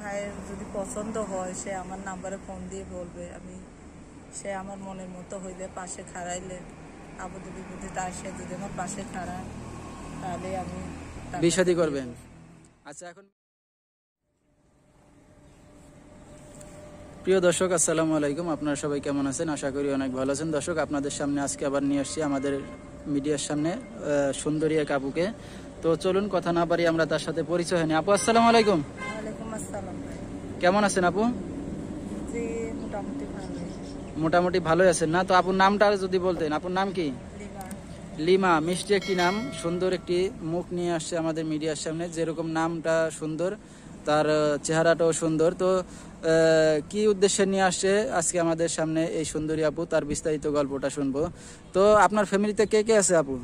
ভাইয়ের যদি পছন্দ হয় সে আমার নাম্বারে ফোন দিয়ে বলবে। আমি সে আমার মনের মতো হইলে পাশে খাড়াইলে আপদে বিপদে তার সে যদি আমার পাশে খাড়ায় তাহলে আমি কাছে করবেন। আচ্ছা এখন প্রিয় দর্শক আসসালামু আলাইকুম। আপনারা সবাই কেমন আছেন? আশা করি অনেক ভালো আছেন। দর্শক আপনাদের সামনে আজকে আবার নিয়ে আসছি আমাদের মিডিয়ার সামনে আহ, সুন্দরী এক আপুকে। তো চলুন কথা না পারি আমরা তার সাথে পরিচয় হয়নি আপু আসসালামু আলাইকুম। কেমন আছেন আপু? মোটামুটি ভালোই। আছেন না? তো আপুর নামটা যদি বলতেন আপুর নাম কি? লিমা। মিষ্টি একটি নাম সুন্দর একটি মুখ নিয়ে আসছে আমাদের মিডিয়ার সামনে। যেরকম নামটা সুন্দর তার চেহারাটাও সুন্দর। তো কি উদ্দেশ্যে নিয়ে আসছে আজকে আমাদের সামনে এই সুন্দরী আপু? তার বিস্তারিত গল্পটা শুনব। তো আপনার ফ্যামিলিতে কে কে আছে আপু?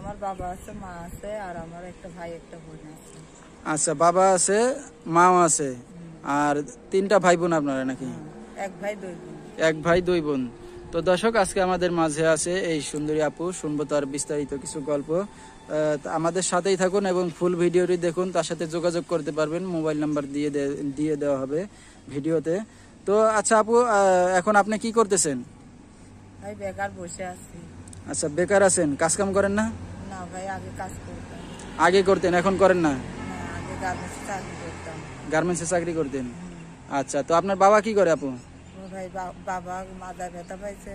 আমার বাবা আছে মা আছে আর আমার একটা ভাই একটা বোন আছে। আচ্ছা বাবা আছে মাও আছে আর তিনটা ভাই বোন আপনারা নাকি? এক ভাই দুই বোন। এক ভাই দুই বোন। তো দর্শক আজকে আমাদের মাঝে আছে এই সুন্দরী আপু শুনব তার বিস্তারিত কিছু গল্প। আমাদের সাথেই থাকুন এবং ফুল ভিডিওটি দেখুন তার সাথে যোগাযোগ করতে পারবেন মোবাইল নাম্বার দিয়ে দিয়ে দেওয়া হবে ভিডিওতে। তো আচ্ছা আপু এখন আপনি কি করতেছেন? বেকার বসে আছি। আচ্ছা বেকার আছেন কাজ কাম করেন না? না ভাই আগে কাজ করতাম। আগে করতেন এখন করেন না? না আগে গার্মেন্টস চাকরি করতাম। গার্মেন্টসে চাকরি করতেন? আচ্ছা তো আপনার বাবা কি করে আপু? ভাই বাবা মাদার ব্যথা পাইছে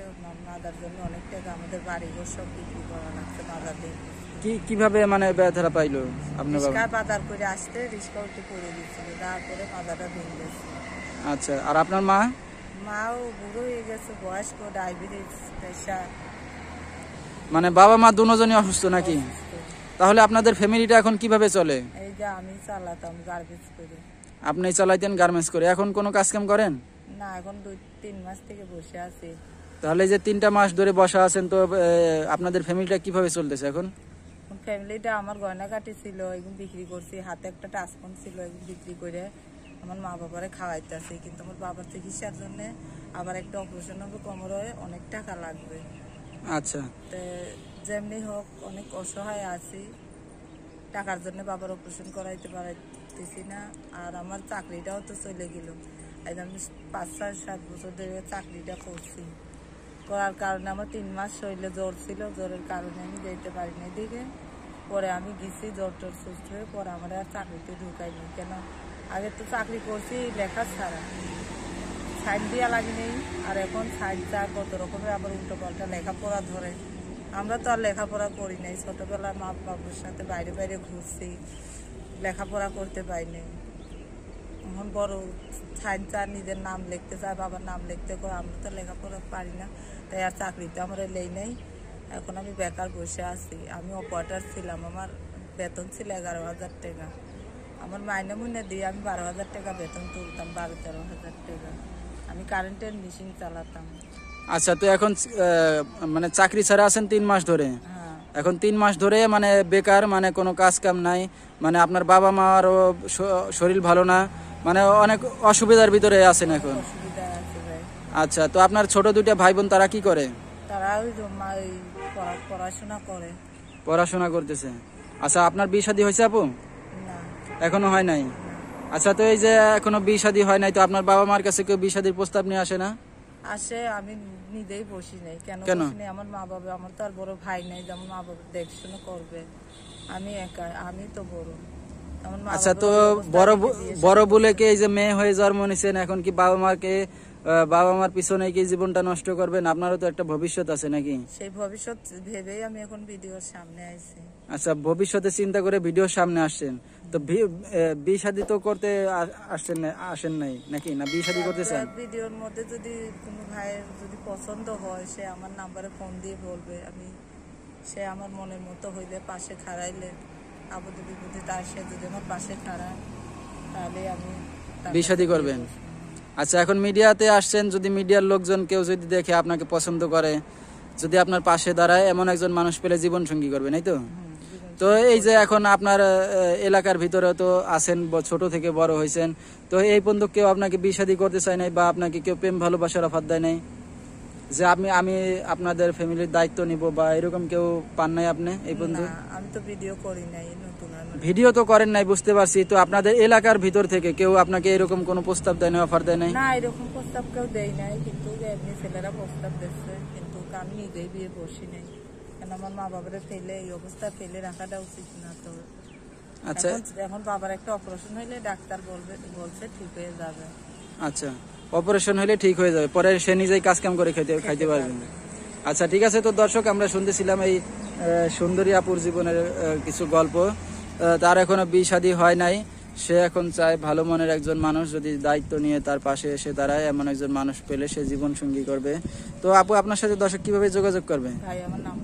মাদার জন্য অনেক টাকা আমাদের বাড়ি ঘর সব বিক্রি করা লাগছে মাদার দিয়ে কি কীভাবে মানে ব্যথাটা পাইলো আপনার বাবা? বাজার করে আসতে রিক্সা উঠে পড়ে তারপরে মাদারটা ভেঙে আচ্ছা আর আপনার মা? মাও বুড়ো হয়ে গেছে বয়স্ক ডায়াবেটিস প্রেশার। মানে বাবা মা দুজনই অসুস্থ নাকি? তাহলে আপনাদের ফ্যামিলিটা এখন কীভাবে চলে? এই যে আমি চালাতাম গার্বেজ করে। আপনি চালাইতেন গার্মেন্টস করে। এখন কোনো কাজ কাম করেন? না এখন দুই তিন মাস থেকে বসে আছি। তাহলে যে তিনটা মাস ধরে বসা আছেন তো আপনাদের ফ্যামিলিটা কীভাবে চলতেছে এখন? ফ্যামিলিটা আমার গয়নাকাটি ছিল এগুলো বিক্রি করছি। হাতে একটা টাচফোন ছিল এগুলো বিক্রি করে আমার মা বাবারে খাওয়াইতেছি। কিন্তু আমার বাবার চিকিৎসার জন্য আবার একটা অপারেশন হবে কোমরে অনেক টাকা লাগবে। আচ্ছা। যেমনি হোক, অনেক অসহায় আছি। টাকার জন্য বাবার অপারেশন করাইতে পারতেছি না। আর আমার চাকরিটাও তো চলে গেল। এই আমি পাঁচ, ছয়, সাত বছর ধরে চাকরিটা করছি। করার কারণে আমার তিন মাস শরীরে জ্বর ছিল। জ্বরের কারণে আমি যেতে পারিনি এদিকে পরে আমি গেছি জ্বর টর সুস্থ হয়ে। পরে আমার আর চাকরিতে ঢুকাইনি। কেন? আগে তো চাকরি করছি লেখা ছাড়া। সাইড দিয়া লাগে নেই। আর এখন সাইড চা কত রকমের আবার উল্টো পাল্টা লেখাপড়া ধরে। আমরা তো আর লেখাপড়া করি নাই। ছোটোবেলায় মা বাবুর সাথে বাইরে বাইরে ঘুরছি। লেখাপড়া করতে পারিনি এখন বড় সাইড চা নিজের নাম লিখতে চায়, বাবার নাম লিখতে কয়, আমরা তো লেখাপড়া পারি না। তাই আর চাকরিতে আমার লেই নেই। এখন আমি বেকার বসে আছি। আমি অপারেটার ছিলাম। আমার বেতন ছিল এগারো হাজার টাকা। আমার মাইনে মুইনে দিয়ে আমি বারো হাজার টাকা বেতন তুলতাম, বারো তেরো হাজার টাকা। আমি কারেন্টের মেশিন চালাতাম। আচ্ছা তো এখন মানে চাকরি ছাড়া আছেন তিন মাস ধরে? হ্যাঁ। এখন তিন মাস ধরে মানে বেকার মানে কোনো কাজ কাম নাই মানে আপনার বাবা মারও শরীর ভালো না মানে অনেক অসুবিধার ভিতরে আছেন এখন। আচ্ছা তো আপনার ছোট দুইটা ভাই বোন তারা কি করে? তারা পড়াশোনা করে। পড়াশোনা করতেছে। আচ্ছা আপনার বিয়ে শাদী হয়েছে আপু? এখনও হয় নাই? আচ্ছা তো এই যে এখনও বিয়ে শাদী হয় নাই তো আপনার বাবা মার কাছে কেউ বিয়ে শাদীর প্রস্তাব নিয়ে আসে না? আসে আমি নিজেই বসি নাই। কেন কেন? আমার মা বাবা আমার তো আর বড় ভাই নাই যে আমার মা বাবা দেখশুনো করবে। আমি একা আমি তো বড়। আচ্ছা তো বড়। বড় বলে কি এই যে মেয়ে হয়ে জন্ম নিছেন এখন কি বাবা মাকে বাবা মার পিছনে কি জীবনটা নষ্ট করবেন? আপনারও তো একটা ভবিষ্যৎ আছে নাকি? সেই ভবিষ্যৎ ভেবেই আমি এখন ভিডিওর সামনে আইছি। আচ্ছা ভবিষ্যতে চিন্তা করে ভিডিও সামনে আসছেন। তো বিয়ে শাদী তো করতে আ- আসছেন না- আসেন নাই নাকি? না বিয়ে শাদী করতে চান ভিডিওর মধ্যে যদি কোনো ভাইয়ের যদি পছন্দ হয় সে আমার নাম্বারে ফোন দিয়ে বলবে। আমি সে আমার মনের মতো হইলে পাশে খাড়াইলে আপদে বিপদে তার সে যদি আমার পাশে খাড়ায় তাহলে আমি বিয়ে শাদী করবেন? আচ্ছা এখন মিডিয়াতে আসছেন যদি মিডিয়ার লোকজন কেউ যদি দেখে আপনাকে পছন্দ করে যদি আপনার পাশে দাঁড়ায় এমন একজন মানুষ পেলে জীবন সঙ্গী করবেন এই তো তো এই যে এখন আপনার এলাকার ভিতরে তো আছেন ছোট থেকে বড় হয়েছেন। তো এই পর্যন্ত কেউ আপনাকে বিয়ে শাদী করতে চায় নাই বা আপনাকে কেউ প্রেম ভালোবাসার অফার দেয় নাই? যে আমি আমি আপনাদের ফ্যামিলির দায়িত্ব নিব বা এরকম কেউ পান নাই আপনি এই পর্যন্ত? আমি তো ভিডিও করি নাই নতুন ভিডিও তো করেন নাই বুঝতে পারছি। তো আপনাদের এলাকার ভিতর থেকে কেউ আপনাকে এরকম কোনো প্রস্তাব দেয় না অফার দেয় নাই? না এরকম প্রস্তাব কেউ দেয় নাই কিন্তু এমনি ছেলেরা প্রস্তাব দিচ্ছে কিন্তু আমি নিজেই বিয়ে বসি নাই। কারণ আমার মা বাবারে ফেলে এই অবস্থা ফেলে রাখাটা উচিত না তো। আচ্ছা। এখন এখন বাবার একটা অপারেশন হইলে ডাক্তার বলবে বলছে ঠিক হয়ে যাবে। আচ্ছা অপারেশন হলে ঠিক হয়ে যাবে পরে সে নিজেই কাজ কাম করে খাইতে খাইতে পারবে। আচ্ছা ঠিক আছে তো দর্শক আমরা শুনতেছিলাম এই সুন্দরী আপুর জীবনের কিছু গল্প। তার এখনও বিয়ে শাদী হয় নাই। সে এখন চায় ভালো মনের একজন মানুষ যদি দায়িত্ব নিয়ে তার পাশে এসে দাঁড়ায় এমন একজন মানুষ পেলে সে জীবন সঙ্গী করবে। তো আপু আপনার সাথে দর্শক কীভাবে যোগাযোগ করবে? ভাই আমার আছে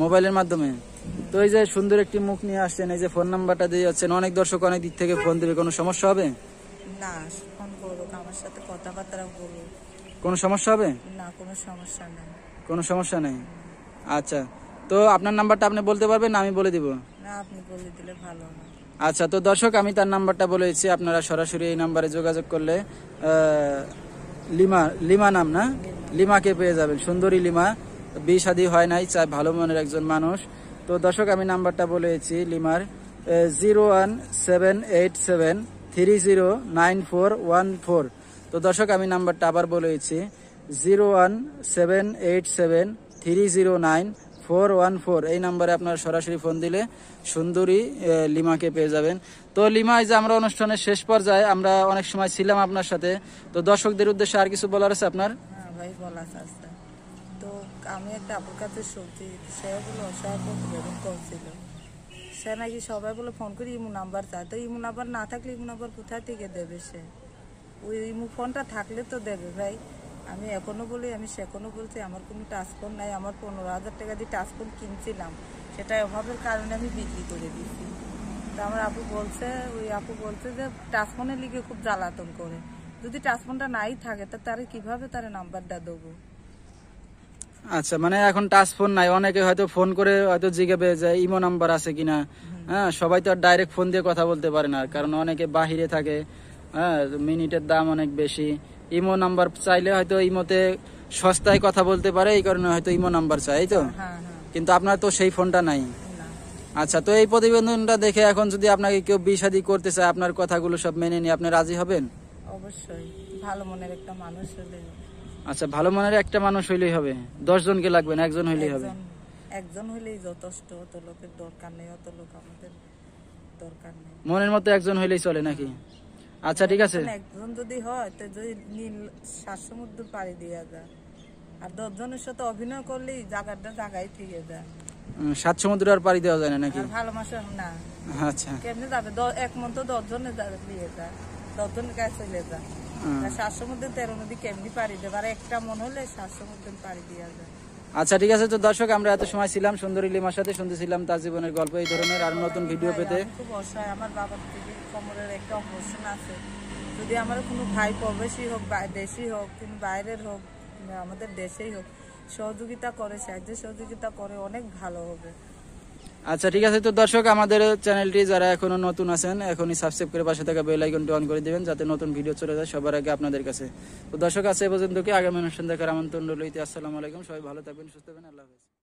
মোবাইলের মাধ্যমে। তো এই যে সুন্দর একটি মুখ নিয়ে আসছেন এই যে ফোন নাম্বারটা দিয়ে যাচ্ছেন অনেক দর্শক অনেক দিক থেকে ফোন দেবে কোনো সমস্যা হবে? না ফোন করুক আমার সাথে কথাবার্তা বলুক। কোনো সমস্যা হবে? না কোনো সমস্যা নেই। কোনো সমস্যা নেই? আচ্ছা তো আপনার নাম্বারটা আপনি বলতে পারবেন আমি বলে দিব? না আপনি বলে দিলে ভালো হয়। আচ্ছা তো দর্শক আমি তার নাম্বারটা বলে দিচ্ছি আপনারা সরাসরি এই নাম্বারে যোগাযোগ করলে লিমা লিমা নাম না? লিমাকে পেয়ে যাবেন সুন্দরী লিমা। বিয়ে শাদী হয় নাই, চাই ভালো মনের একজন মানুষ। তো দর্শক, আমি নাম্বারটা বলেছি লিমার zero one seven eight seven, three zero nine four one four. তো দর্শক, আমি নাম্বারটা আবার বলেছি zero one seven eight seven, three zero nine four one four. এই নাম্বারে আপনারা সরাসরি ফোন দিলে সুন্দরী লিমাকে পেয়ে যাবেন। তো লিমা, এই যে আমরা অনুষ্ঠানের শেষ পর্যায়ে, আমরা অনেক সময় ছিলাম আপনার সাথে। তো দর্শকদের উদ্দেশ্যে আর কিছু বলার আছে আপনার? হ্যাঁ ভাই বলা আছে। আমি একটা আপুর কাছে শুনছি, সে বলে অসহায় প্রতিবেদন করছিল সে নাকি সবাই বলে ফোন করে ইমু নাম্বার চায় তো ইমু নাম্বার না থাকলে ইমু নাম্বার কোথা থেকে দেবে সে? ওই ইমু ফোনটা থাকলে তো দেবে ভাই। আমি এখনও বলি, আমি সেখনো বলছি, আমার কোনো টাচ ফোন নাই। আমার পনেরো হাজার টাকা দিয়ে টাচ ফোন কিনছিলাম। সেটা অভাবের কারণে আমি বিক্রি করে দিচ্ছি তা আমার আপু বলছে, ওই আপু বলছে যে টাচফোনের লিগে খুব জ্বালাতন করে। যদি টাচ ফোনটা নাই থাকে, তা তারে কীভাবে তার নাম্বারটা দেবো? আচ্ছা মানে এখন টাচ ফোন নাই। অনেকে হয়তো ফোন করে হয়তো জিজ্ঞাবে যে ইমো নাম্বার আছে কিনা? হ্যাঁ সবাই তো আর ডাইরেক্ট ফোন দিয়ে কথা বলতে পারে না কারণ অনেকে বাহিরে থাকে। হ্যাঁ মিনিটের দাম অনেক বেশি। ইমো নাম্বার চাইলে হয়তো ইমোতে সস্তায় কথা বলতে পারে এই কারণে হয়তো ইমো নাম্বার চাই তো? হ্যাঁ হ্যাঁ। কিন্তু আপনার তো সেই ফোনটা নাই। আচ্ছা তো এই প্রতিবেদনটা দেখে এখন যদি আপনাকে কেউ বিষাদি করতে চায় আপনার কথাগুলো সব মেনে নিয়ে আপনি রাজি হবেন? অবশ্যই। ভালো মনের একটা মানুষ হলে আচ্ছা ভালো মনের একটা মানুষ হইলেই হবে। দশ জনকে লাগবে না একজন হইলেই হবে। একজন একজন যথেষ্ট অত লোকের দরকার নেই অত লোক আমাদের দরকার নেই। মনের মতো একজন হইলেই চলে নাকি? আচ্ছা ঠিক আছে। একজন যদি হয় তো যদি নীল সাত সমুদ্র পাড়ি দিয়ে যায়। আর দশজনের সাথে অভিনয় করলেই জায়গাটা জায়গায় থেকে যায়। সাত সমুদ্র আর পাড়ি দেওয়া যায় না নাকি? ভালো মাসে না। আচ্ছা। কেমনে যাবে? এক মন তো দশজনে যাবে দিয়ে যায়। দশজনের কাছে চলে যায় হুম। আর সাত সমুদ্র তেরো নদী কেমনি পাড়ি দেবে? আর একটা মন হলে সাত সমুদ্র পাড়ি দেওয়া যায়। আচ্ছা ঠিক আছে। তো দর্শক আমরা এত সময় ছিলাম সুন্দরী লিমার সাথে শুনতেছিলাম তার জীবনের গল্প এই ধরনের আর নতুন ভিডিও পেতে। খুব অসহায়। আমার বাবার থেকে কোমরের একটা অপারেশন আছে। যদি আমার কোনো ভাই প্রবেশী হোক দেশি হোক কিংবা বাইরের হোক আমাদের দেশেই হোক সহযোগিতা করে সাহায্য সহযোগিতা করে অনেক ভালো হবে। আচ্ছা ঠিক আছে। তো দর্শক, আমাদের চ্যানেলটি যারা এখনও নতুন আছেন, এখনই সাবস্ক্রাইব করে পাশে থাকা বেল আইকনটি অন করে দিবেন, যাতে নতুন ভিডিও চলে যায় সবার আগে আপনাদের কাছে। তো দর্শক আছে এ পর্যন্ত কি আগামী অনুষ্ঠান দেখার আমন্ত্রণ রইল? আসসালামু আলাইকুম। সবাই ভালো থাকবেন, সুস্থ থাকবেন। আল্লাহ হাফেজ।